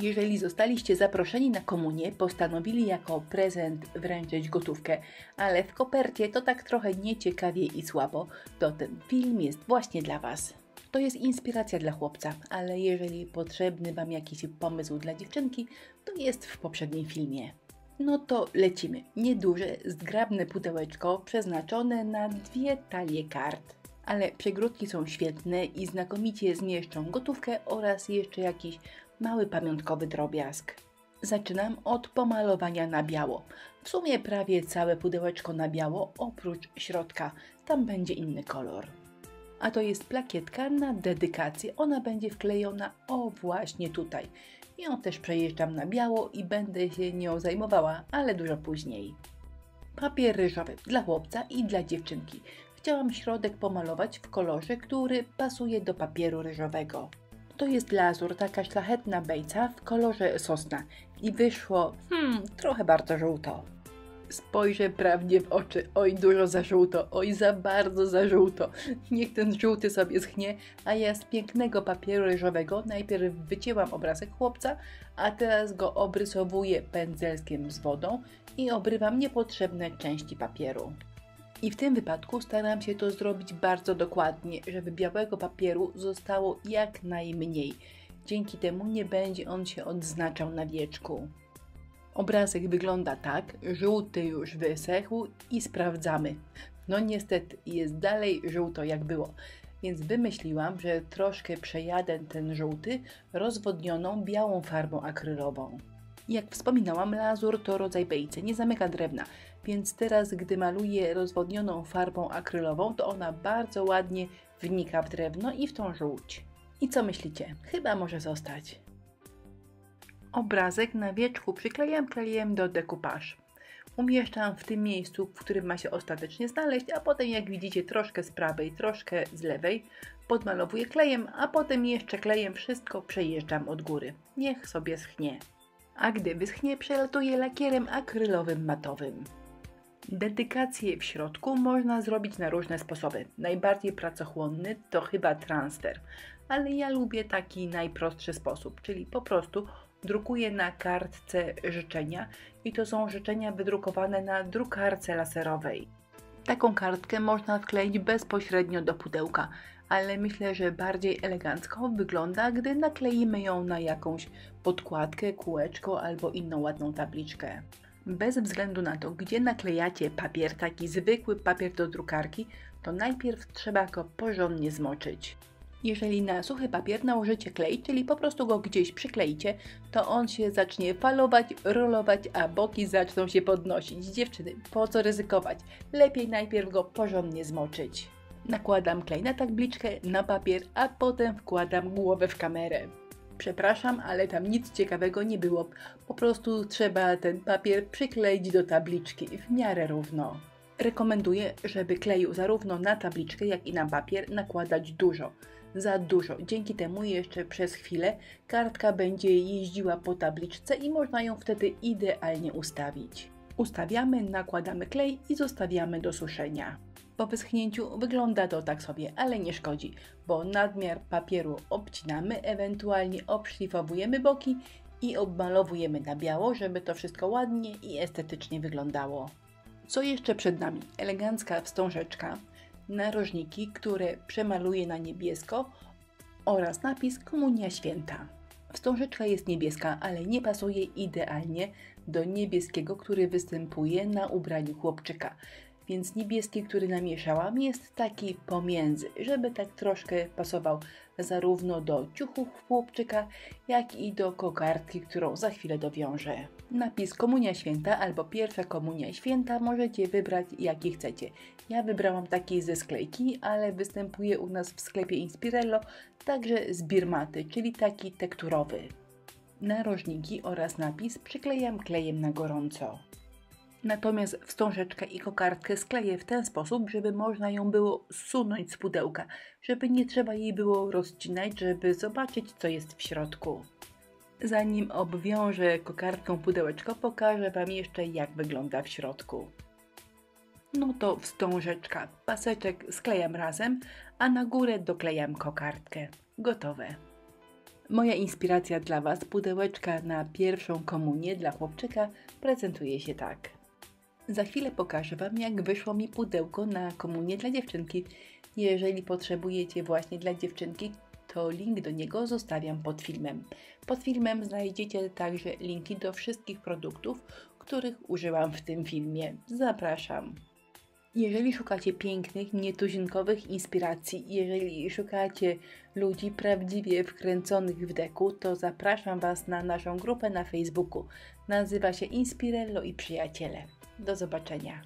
Jeżeli zostaliście zaproszeni na komunię, postanowili jako prezent wręczyć gotówkę, ale w kopercie to tak trochę nieciekawie i słabo, to ten film jest właśnie dla Was. To jest inspiracja dla chłopca, ale jeżeli potrzebny Wam jakiś pomysł dla dziewczynki, to jest w poprzednim filmie. No to lecimy. Nieduże, zgrabne pudełeczko przeznaczone na dwie talie kart. Ale przegródki są świetne i znakomicie zmieszczą gotówkę oraz jeszcze jakiś mały pamiątkowy drobiazg. Zaczynam od pomalowania na biało. W sumie prawie całe pudełeczko na biało, oprócz środka. Tam będzie inny kolor. A to jest plakietka na dedykację. Ona będzie wklejona o właśnie tutaj. Ją też przejeżdżam na biało i będę się nią zajmowała, ale dużo później. Papier ryżowy dla chłopca i dla dziewczynki. Chciałam środek pomalować w kolorze, który pasuje do papieru ryżowego. To jest lazur, taka szlachetna bejca w kolorze sosna i wyszło, hmm, trochę bardzo żółto. Spojrzę prawdzie w oczy, oj dużo za żółto, oj za bardzo za żółto. Niech ten żółty sobie schnie, a ja z pięknego papieru ryżowego najpierw wycięłam obrazek chłopca, a teraz go obrysowuję pędzelskiem z wodą i obrywam niepotrzebne części papieru. I w tym wypadku staram się to zrobić bardzo dokładnie, żeby białego papieru zostało jak najmniej. Dzięki temu nie będzie on się odznaczał na wieczku. Obrazek wygląda tak, żółty już wysechł i sprawdzamy. No niestety jest dalej żółto jak było, więc wymyśliłam, że troszkę przejadę ten żółty rozwodnioną białą farbą akrylową. Jak wspominałam, lazur to rodzaj bejce, nie zamyka drewna, więc teraz gdy maluję rozwodnioną farbą akrylową, to ona bardzo ładnie wnika w drewno i w tą żółć. I co myślicie? Chyba może zostać. Obrazek na wieczku przyklejam klejem do dekupaż. Umieszczam w tym miejscu, w którym ma się ostatecznie znaleźć, a potem jak widzicie troszkę z prawej, troszkę z lewej, podmalowuję klejem, a potem jeszcze klejem wszystko przejeżdżam od góry. Niech sobie schnie. A gdy wyschnie, przelatuję lakierem akrylowym matowym. Dedykację w środku można zrobić na różne sposoby. Najbardziej pracochłonny to chyba transfer, ale ja lubię taki najprostszy sposób, czyli po prostu drukuję na kartce życzenia i to są życzenia wydrukowane na drukarce laserowej. Taką kartkę można wkleić bezpośrednio do pudełka, ale myślę, że bardziej elegancko wygląda, gdy nakleimy ją na jakąś podkładkę, kółeczko albo inną ładną tabliczkę. Bez względu na to, gdzie naklejacie papier, taki zwykły papier do drukarki, to najpierw trzeba go porządnie zmoczyć. Jeżeli na suchy papier nałożycie klej, czyli po prostu go gdzieś przykleicie, to on się zacznie falować, rolować, a boki zaczną się podnosić. Dziewczyny, po co ryzykować? Lepiej najpierw go porządnie zmoczyć. Nakładam klej na tabliczkę, na papier, a potem wkładam głowę w kamerę. Przepraszam, ale tam nic ciekawego nie było. Po prostu trzeba ten papier przykleić do tabliczki w miarę równo. Rekomenduję, żeby kleju zarówno na tabliczkę, jak i na papier nakładać dużo. Za dużo. Dzięki temu jeszcze przez chwilę kartka będzie jeździła po tabliczce i można ją wtedy idealnie ustawić. Ustawiamy, nakładamy klej i zostawiamy do suszenia. Po wyschnięciu wygląda to tak sobie, ale nie szkodzi, bo nadmiar papieru obcinamy, ewentualnie obszlifowujemy boki i obmalowujemy na biało, żeby to wszystko ładnie i estetycznie wyglądało. Co jeszcze przed nami? Elegancka wstążeczka, narożniki, które przemaluję na niebiesko oraz napis Komunia Święta. Wstążeczka jest niebieska, ale nie pasuje idealnie do niebieskiego, który występuje na ubraniu chłopczyka więc niebieski, który namieszałam, jest taki pomiędzy, żeby tak troszkę pasował zarówno do ciuchów chłopczyka, jak i do kokardki, którą za chwilę dowiążę. Napis Komunia Święta albo Pierwsza Komunia Święta możecie wybrać jaki chcecie. Ja wybrałam taki ze sklejki, ale występuje u nas w sklepie Inspirello także z birmaty, czyli taki tekturowy. Narożniki oraz napis przyklejam klejem na gorąco. Natomiast wstążeczkę i kokardkę skleję w ten sposób, żeby można ją było zsunąć z pudełka, żeby nie trzeba jej było rozcinać, żeby zobaczyć co jest w środku. Zanim obwiążę kokardką pudełeczko, pokażę Wam jeszcze jak wygląda w środku. No to wstążeczka, paseczek sklejam razem, a na górę doklejam kokardkę. Gotowe. Moja inspiracja dla Was, pudełeczka na pierwszą komunię dla chłopczyka, prezentuje się tak. Za chwilę pokażę Wam, jak wyszło mi pudełko na komunię dla dziewczynki. Jeżeli potrzebujecie właśnie dla dziewczynki, to link do niego zostawiam pod filmem. Pod filmem znajdziecie także linki do wszystkich produktów, których użyłam w tym filmie. Zapraszam. Jeżeli szukacie pięknych, nietuzinkowych inspiracji, jeżeli szukacie ludzi prawdziwie wkręconych w deku, to zapraszam Was na naszą grupę na Facebooku. Nazywa się Inspirello i Przyjaciele. Do zobaczenia.